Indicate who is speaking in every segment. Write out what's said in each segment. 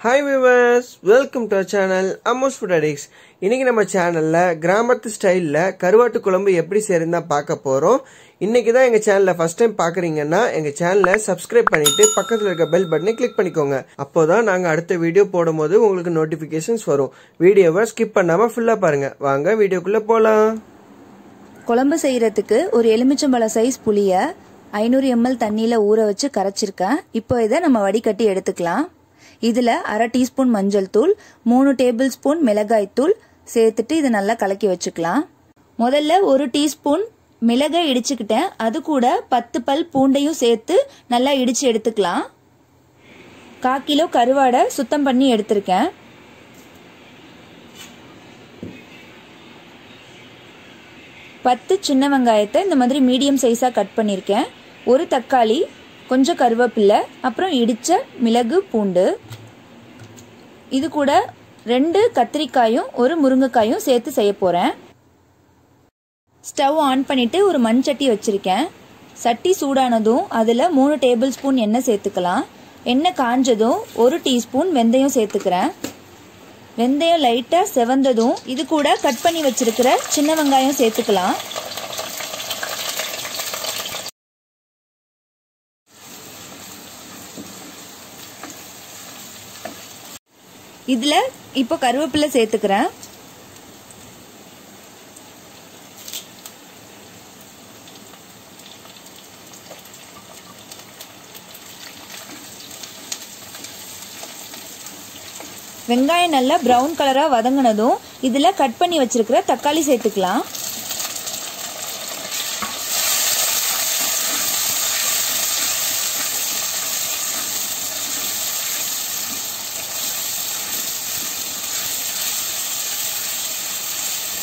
Speaker 1: Hi viewers welcome to channel Amos food addicts இன்னைக்கு நம்ம சேனலில் கிராமத்து ஸ்டைலில் கருவாட்டு குழம்பு எப்படி செய்யறதுன்னு தான் பார்க்க போகிறோம் இன்னைக்கு தான் எங்கள் சேனலில் ஃபர்ஸ்ட் டைம் பார்க்குறீங்கன்னா எங்கள் சேனலை சப்ஸ்கிரைப் பண்ணிவிட்டு பக்கத்தில் இருக்க பெல் பட்டனை கிளிக் பண்ணிக்கோங்க. அப்போதான் நாங்கள் அடுத்த வீடியோ போடும்போது உங்களுக்கு நோட்டிஃபிகேஷன்ஸ் வரும். வீடியோவை ஸ்கிப் பண்ணாமல் ஃபுல்லாக பாருங்கள் வாங்க வீடியோக்குள்ளே போகலாம்
Speaker 2: குழம்பு செய்கிறதுக்கு ஒரு எலுமிச்சம்பழ சைஸ் புளியை ஐநூறு எம்எல் தண்ணியில் ஊற வச்சு கரைச்சிருக்கேன். இப்போ இதை நம்ம வடிகட்டி எடுத்துக்கலாம். இதில் அரை டீஸ்பூன் மஞ்சள் தூள் மூணு டேபிள் ஸ்பூன் மிளகாய் தூள் சேர்த்துட்டு இதை நல்லா கலக்கி வச்சுக்கலாம். முதல்ல ஒரு டீஸ்பூன் மிளகை இடிச்சுக்கிட்டேன். அது கூட பத்து பல் பூண்டையும் சேர்த்து நல்லா இடிச்சு எடுத்துக்கலாம். கா கிலோ கருவாடை சுத்தம் பண்ணி எடுத்திருக்கேன். பத்து சின்ன வெங்காயத்தை இந்த மாதிரி மீடியம் சைஸாக கட் பண்ணியிருக்கேன் ஒரு தக்காளி கொஞ்சம் கருவேப்பில்லை அப்புறம் இடித்த மிளகு பூண்டு. இது கூட ரெண்டு கத்திரிக்காயும் ஒரு முருங்கைக்காயும் சேர்த்து செய்ய போகிறேன் ஸ்டவ் ஆன் பண்ணிட்டு ஒரு மண் சட்டி வச்சுருக்கேன். சட்டி சூடானதும் அதில் மூணு டேபிள் ஸ்பூன் எண்ணெய் சேர்த்துக்கலாம். எண்ணெய் காஞ்சதும் ஒரு டீஸ்பூன் வெந்தயம் சேர்த்துக்கிறேன். வெந்தயம் லைட்டாக செவந்ததும் இது கூட கட் பண்ணி வச்சிருக்கிற சின்ன வெங்காயம் சேர்த்துக்கலாம். இதில் இப்போ கருவேப்பிலை சேர்த்துக்கிறேன். வெங்காயம் நல்லா ப்ரௌன் கலராக வதங்கினதும் இதில் கட் பண்ணி வச்சுருக்கிற தக்காளி சேர்த்துக்கலாம்.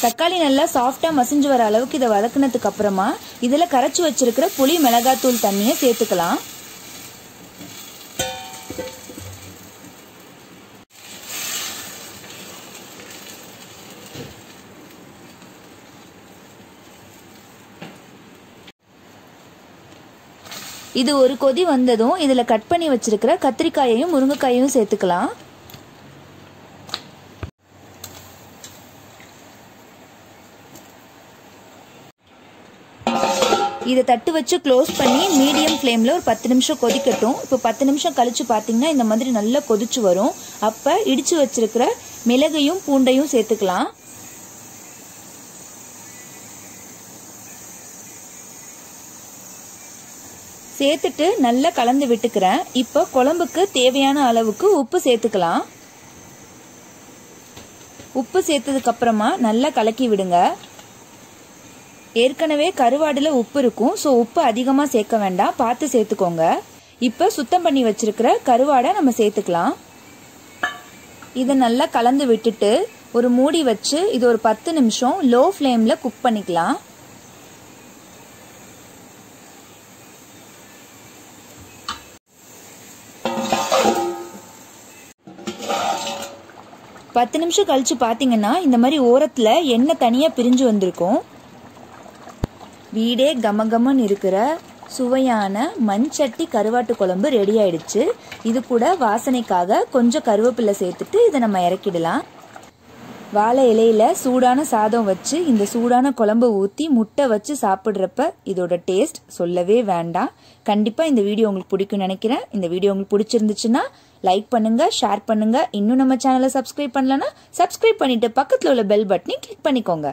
Speaker 2: தக்காளி நல்லா சாஃப்டா மசிஞ்சு வர அளவுக்கு இதை வதக்குனதுக்கு அப்புறமா இதுல கரைச்சி வச்சிருக்கிற புளி மிளகாத்தூள் தண்ணியை சேர்த்துக்கலாம். இது ஒரு கொதி வந்ததும் இதுல கட் பண்ணி வச்சிருக்கிற கத்திரிக்காயையும் முருங்கைக்காயையும் சேர்த்துக்கலாம். இதை தட்டு வச்சு க்ளோஸ் பண்ணி மீடியம் ஃப்ளேமில் ஒரு பத்து நிமிஷம் கொதிக்கட்டும். இப்போ பத்து நிமிஷம் கழித்து பார்த்தீங்கன்னா இந்த மாதிரி நல்லா கொதிச்சு வரும். அப்போ இடித்து வச்சிருக்கிற மிளகையும் பூண்டையும் சேர்த்துக்கலாம். சேர்த்துட்டு நல்லா கலந்து விட்டுக்கிறேன். இப்போ குழம்புக்கு தேவையான அளவுக்கு உப்பு சேர்த்துக்கலாம். உப்பு சேர்த்ததுக்கு அப்புறமா நல்லா கலக்கி விடுங்க. ஏற்கனவே கருவாடுல உப்பு இருக்கும். ஸோ உப்பு அதிகமாக சேர்க்க வேண்டாம். பார்த்து சேர்த்துக்கோங்க. இப்போ சுத்தம் பண்ணி வச்சிருக்கிற கருவாடை நம்ம சேர்த்துக்கலாம். இதை நல்லா கலந்து விட்டுட்டு ஒரு மூடி வச்சு இது ஒரு பத்து நிமிஷம் லோ ஃப்ளேமில் குக் பண்ணிக்கலாம். பத்து நிமிஷம் கழிச்சு பார்த்தீங்கன்னா இந்த மாதிரி ஓரத்தில் எண்ணெய் தனியாக பிரிஞ்சு வந்திருக்கும். வீடே கமகமன் இருக்கிற சுவையான மண்சட்டி கருவாட்டு குழம்பு ரெடி ஆயிடுச்சு. இது கூட வாசனைக்காக கொஞ்சம் கருவேப்பிலை சேர்த்துட்டு இதை நம்ம இறக்கிடலாம். வாழை இலையில சூடான சாதம் வச்சு இந்த சூடான குழம்பு ஊற்றி முட்டை வச்சு சாப்பிட்றப்ப இதோட டேஸ்ட் சொல்லவே வேண்டாம். கண்டிப்பாக இந்த வீடியோ உங்களுக்கு பிடிக்கும்னு நினைக்கிறேன். இந்த வீடியோ உங்களுக்கு பிடிச்சிருந்துச்சுன்னா லைக் பண்ணுங்க ஷேர் பண்ணுங்க. இன்னும் நம்ம சேனலை சப்ஸ்கிரைப் பண்ணலன்னா சப்ஸ்கிரைப் பண்ணிட்டு பக்கத்தில் உள்ள பெல் பட்டனை கிளிக் பண்ணிக்கோங்க.